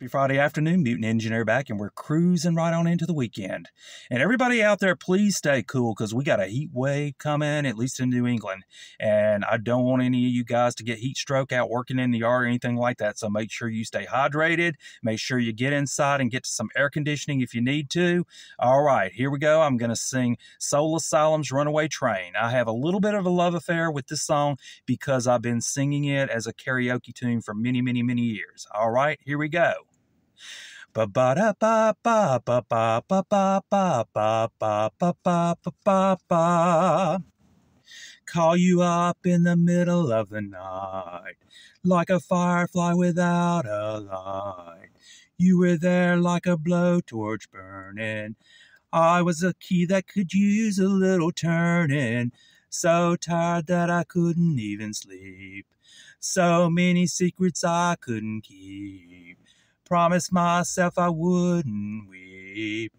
Happy Friday afternoon, Mutant Engineer back, and we're cruising right on into the weekend. And everybody out there, please stay cool because we got a heat wave coming, at least in New England. And I don't want any of you guys to get heat stroke out working in the yard or anything like that. So make sure you stay hydrated. Make sure you get inside and get to some air conditioning if you need to. All right, here we go. I'm going to sing Soul Asylum's Runaway Train. I have a little bit of a love affair with this song because I've been singing it as a karaoke tune for many, many, many years. All right, here we go. Ba ba da ba ba ba ba ba ba ba ba ba ba ba ba. Call you up in the middle of the night, like a firefly without a light. You were there like a blowtorch burning. I was a key that could use a little turning. So tired that I couldn't even sleep. So many secrets I couldn't keep. Promised myself I wouldn't weep.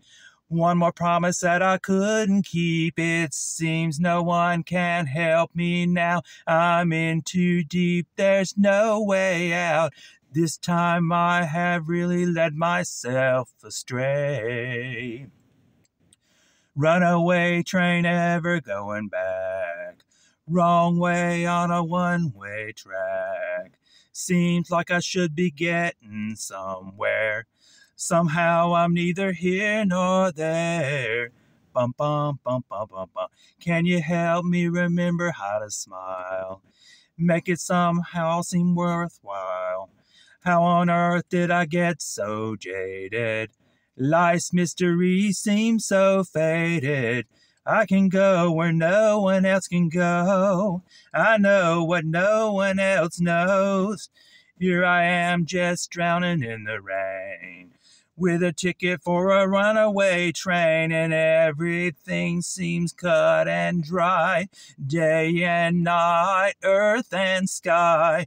One more promise that I couldn't keep. It seems no one can help me now. I'm in too deep. There's no way out. This time I have really led myself astray. Runaway train ever going back. Wrong way on a one way track. Seems like I should be getting somewhere. Somehow I'm neither here nor there. Bum bum bum bum bum bum. Can you help me remember how to smile? Make it somehow seem worthwhile. How on earth did I get so jaded? Life's mystery seems so faded. I can go where no one else can go. I know what no one else knows. Here I am just drowning in the rain. With a ticket for a runaway train, and everything seems cut and dry. Day and night, earth and sky.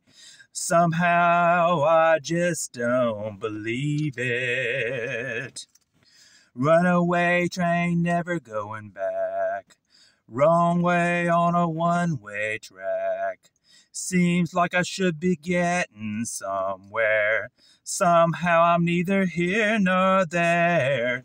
Somehow I just don't believe it. Runaway train never going back. Wrong way on a one way track. Seems like I should be getting somewhere. Somehow I'm neither here nor there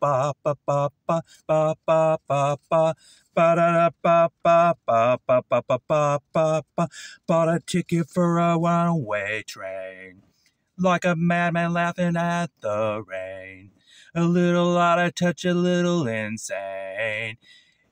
ba ba ba ba ba ba ba ba. Ba da ba ba ba ba ba ba ba ba ba bought a ticket for a one-way train. Like a madman laughing at the rain. A little out of touch a little insane.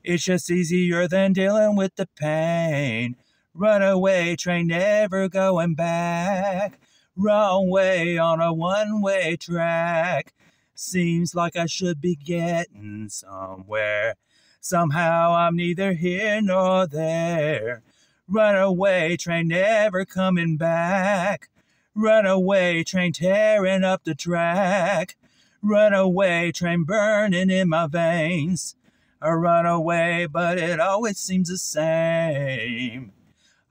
It's just easier than dealing with the pain. Runaway train never going back. Wrong way on a one-way track Seems like I should be getting somewhere. Somehow I'm neither here nor there. Runaway train never coming back. Runaway train tearing up the track. Runaway train burning in my veins. I run away, but it always seems the same.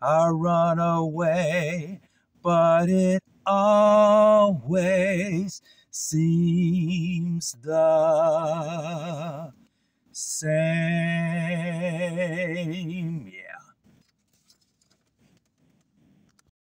I run away, but it always seems the same. Yeah.